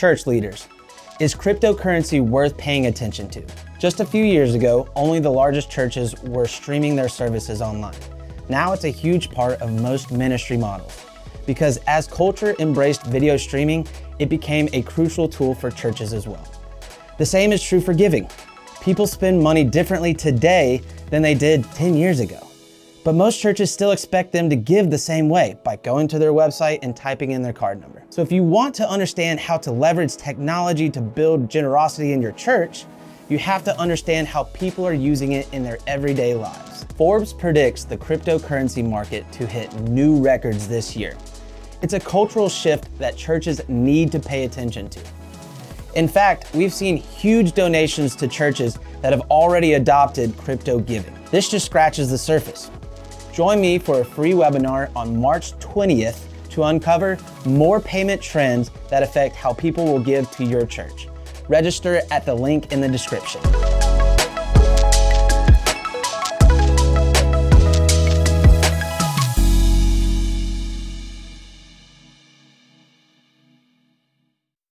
Church leaders, is cryptocurrency worth paying attention to? Just a few years ago, only the largest churches were streaming their services online. Now it's a huge part of most ministry models. Because as culture embraced video streaming, it became a crucial tool for churches as well. The same is true for giving. People spend money differently today than they did 10 years ago. But most churches still expect them to give the same way by going to their website and typing in their card number. So if you want to understand how to leverage technology to build generosity in your church, you have to understand how people are using it in their everyday lives. Forbes predicts the cryptocurrency market to hit new records this year. It's a cultural shift that churches need to pay attention to. In fact, we've seen huge donations to churches that have already adopted crypto giving. This just scratches the surface. Join me for a free webinar on March 20th to uncover more payment trends that affect how people will give to your church. Register at the link in the description.